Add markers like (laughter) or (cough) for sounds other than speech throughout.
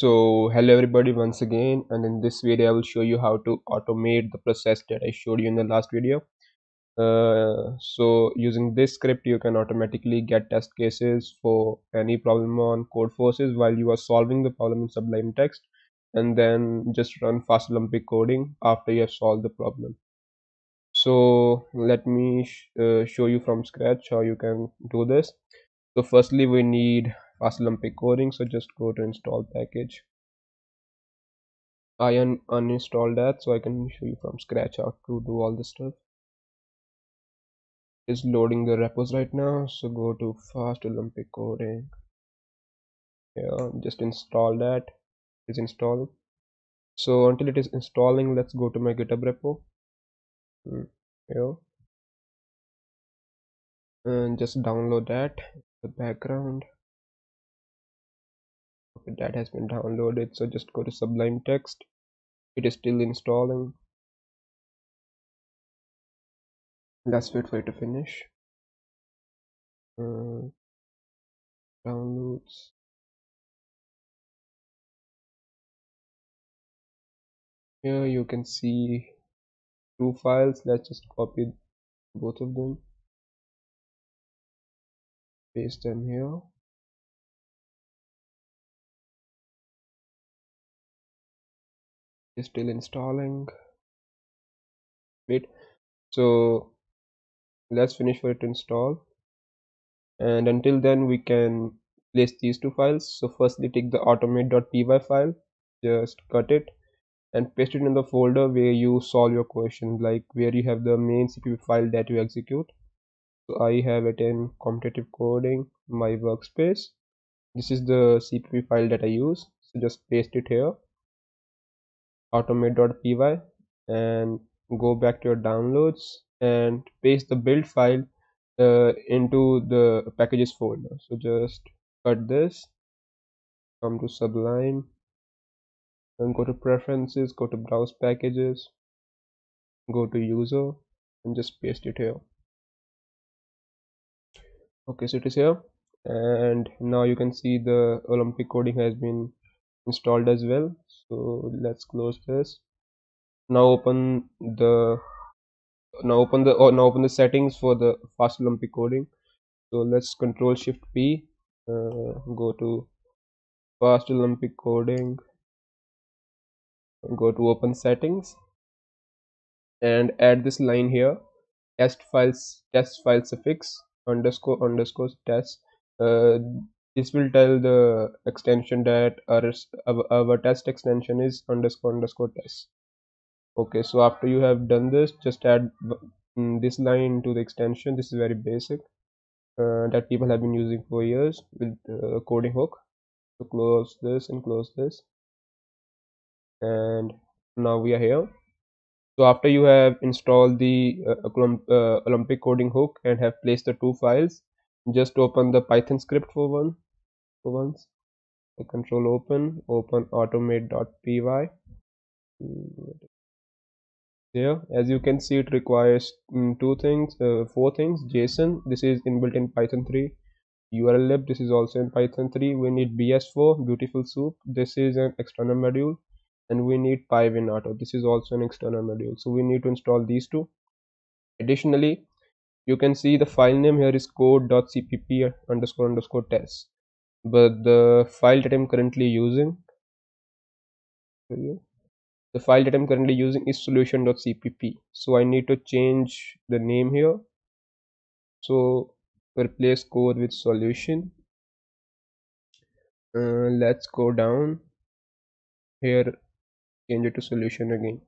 So hello everybody once again and in this video I will show you how to automate the process that I showed you in the last video. Uh, so using this script you can automatically get test cases for any problem on Codeforces while you are solving the problem in Sublime Text and then just run fast Olympic coding after you have solved the problem. So let me sh uh, show you from scratch how you can do this. So firstly we need fast olympic coding so just go to install package. I un uninstalled that so i can show you from scratch how to do all this stuff. Is loading the repos right now so go to fast olympic coding. Yeah just install that. Is installed. So until it is installing let's go to my github repo. Hmm, yeah and just download that the background that has been downloaded so just go to sublime text. It is still installing. Let's wait for it to finish. Uh, downloads. Here you can see two files let's just copy both of them. Paste them here it's still installing. Wait. So let's finish for it to install. And until then we can place these two files. So firstly take the automate.py file. Just cut it and paste it in the folder where you solve your question like where you have the main cpp file that you execute. So i have it in competitive coding my workspace. This is the cpp file that i use. So just paste it here automate.py and go back to your downloads and paste the build file uh, into the packages folder. So just cut this come to sublime and go to preferences go to browse packages go to user and just paste it here. Okay so it is here and now you can see the olympic coding has been installed as well so let's close this. Now open the now open the oh, now open the settings for the fast olympic coding. So let's control shift p uh, go to fast olympic coding. Go to open settings. And add this line here test files test file suffix underscore underscore test uh, this will tell the extension that our, our, test extension is underscore underscore test. Okay so after you have done this just add mm, this line to the extension. This is very basic uh, that people have been using for years with uh, coding hook. So close this and close this. And now we are here. So after you have installed the uh, uh, olympic coding hook and have placed the two files just open the python script for one for once. I control open open automate.py there as you can see it requires mm, two things uh, four things. Json this is inbuilt in python 3 url lib this is also in python 3 we need bs4 beautiful soup. This is an external module and we need pywinauto this is also an external module. So we need to install these two. Additionally you can see the file name here is code.cpp underscore underscore test. But the file that i'm currently using the file that i'm currently using is solution.cpp so i need to change the name here. So replace code with solution. Uh, let's go down. Here change it to solution again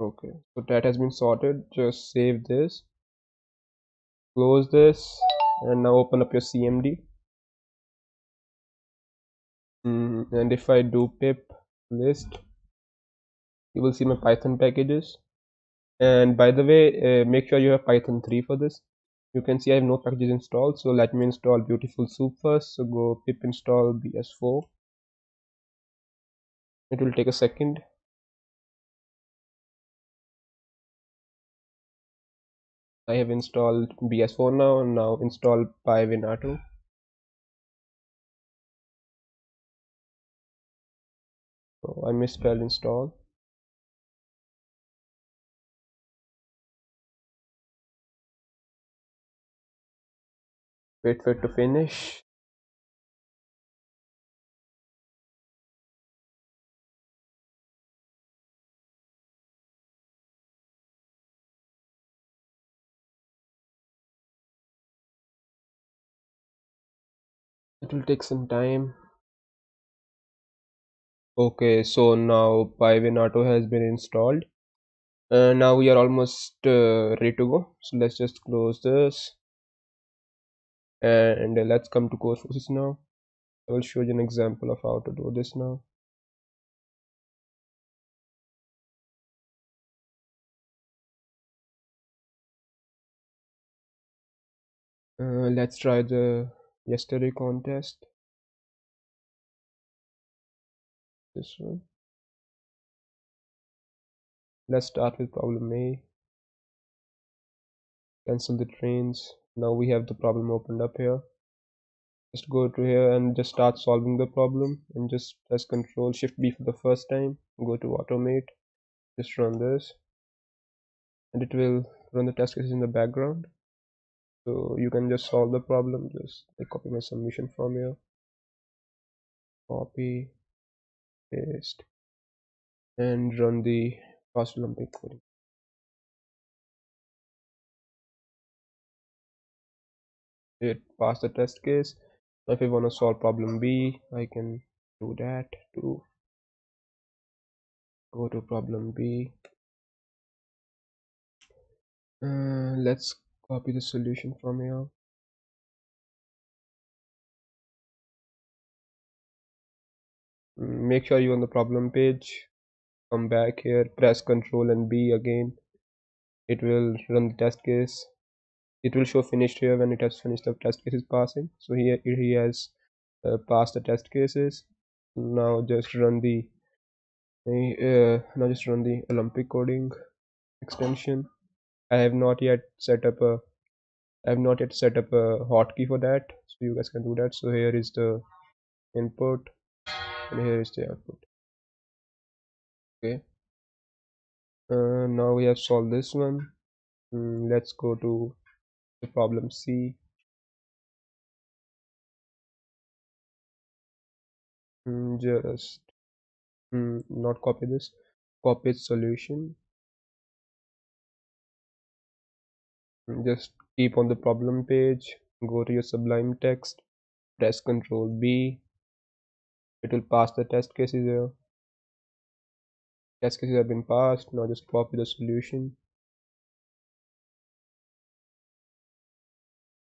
okay. So that has been sorted. Just save this. Close this. And now open up your cmd mm, and if i do pip list you will see my python packages. And by the way uh, make sure you have python 3 for this. You can see i have no packages installed so let me install beautiful soup first. So go pip install bs4 it will take a second I have installed BS4 now and now install pywinauto. Oh, I misspelled install. Wait for it to finish. It will take some time. Okay so now Pywin Auto has been installed. Uh, now we are almost uh, ready to go. So let's just close this. And let's come to course Codeforces now. I will show you an example of how to do this now. Uh, let's try the yesterday contest. This one. Let's start with problem A. Cancel the trains. Now we have the problem opened up here. Just go to here and just start solving the problem and just press control shift B for the first time. Go to automate. Just run this. And it will run the test cases in the background so you can just solve the problem. Just copy my submission from here. Copy paste and run the fast olympic coding. It passed the test case. If I want to solve problem B I can do that too. Go to problem B. Uh, let's copy the solution from here make sure you're on the problem page. Come back here press ctrl and B again. It will run the test case. It will show finished here when it has finished the test cases passing. So here he has uh, passed the test cases. Now just run the uh, now just run the olympic coding extension i have not yet set up a i have not yet set up a hotkey for that. So you guys can do that. So here is the input and here is the output. Okay. Uh, now we have solved this one. Mm, let's go to the problem C. Mm, just mm, not copy this. Copy solution just keep on the problem page go to your sublime text press ctrl B. It will pass the test cases here. Test cases have been passed. Now just copy the solution.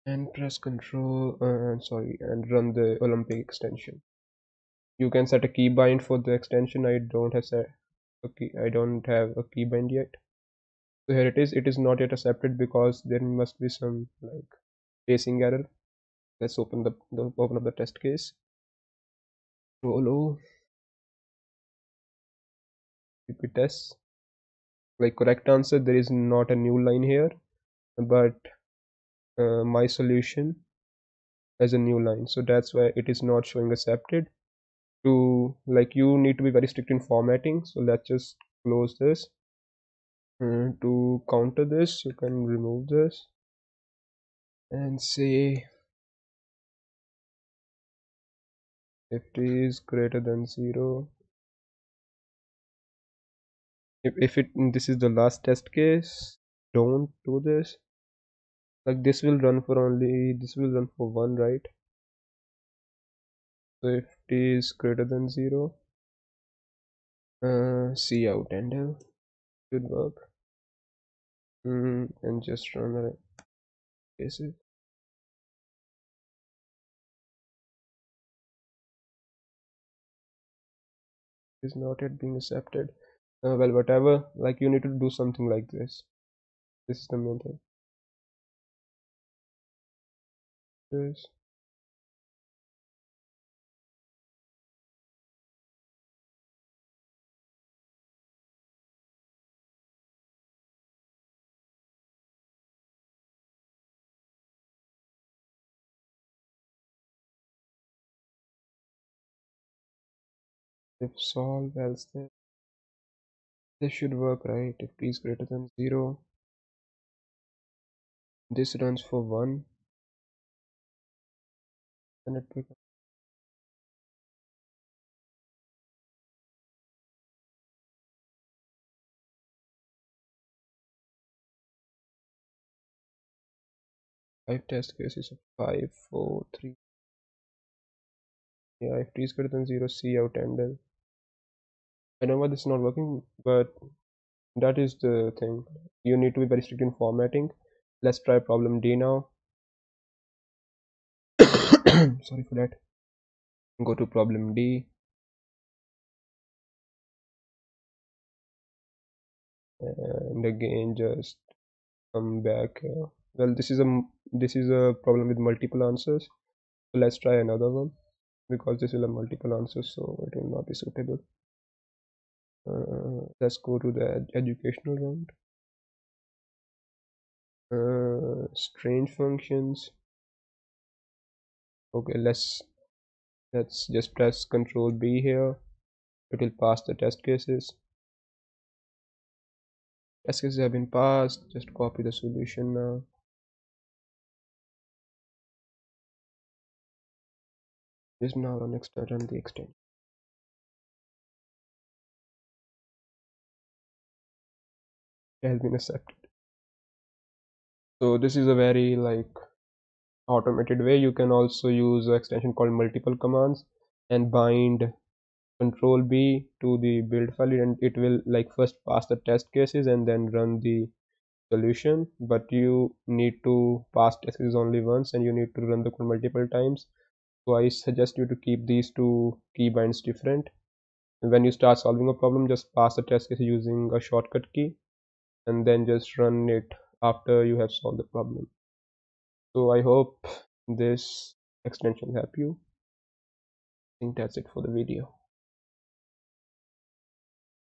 And press control uh, sorry and run the olympic extension. You can set a keybind for the extension. I don't have set a key i don't have a keybind yet so here it is. It is not yet accepted because there must be some like spacing error. Let's open the, the open up the test case. Rolo repeat test. Like correct answer there is not a new line here but uh, my solution has a new line. So that's why it is not showing accepted. To like you need to be very strict in formatting. So let's just close this uh, to counter this you can remove this and say if t is greater than 0 if, if it this is the last test case don't do this. Like this will run for only this will run for one right? So if t is greater than 0 uh cout and should work mm, and just run the cases is not yet being accepted. Uh, well whatever like you need to do something like this. This is the main thing. This if solve else this this should work right? If t is greater than 0 this runs for 1 and it becomes 5 test cases of 5 4 3 yeah if t is greater than 0 c out and then i know why this is not working but that is the thing. You need to be very strict in formatting. Let's try problem d now. (coughs) Sorry for that. Go to problem d. And again just come back well this is a this is a problem with multiple answers. So let's try another one because this will have multiple answers so it will not be suitable. Uh, let's go to the ed educational round. Uh, strange functions. Okay let's let's just press control b here. It will pass the test cases. Test cases have been passed. Just copy the solution now Run extend run the extend. It has been accepted. So this is a very like automated way. You can also use an extension called multiple commands and bind control B to the build file and it will like first pass the test cases and then run the solution but you need to pass test cases only once and you need to run the code multiple times so I suggest you to keep these two keybinds different. When you start solving a problem just pass the test case using a shortcut key and then just run it after you have solved the problem. So I hope this extension help you. I think that's it for the video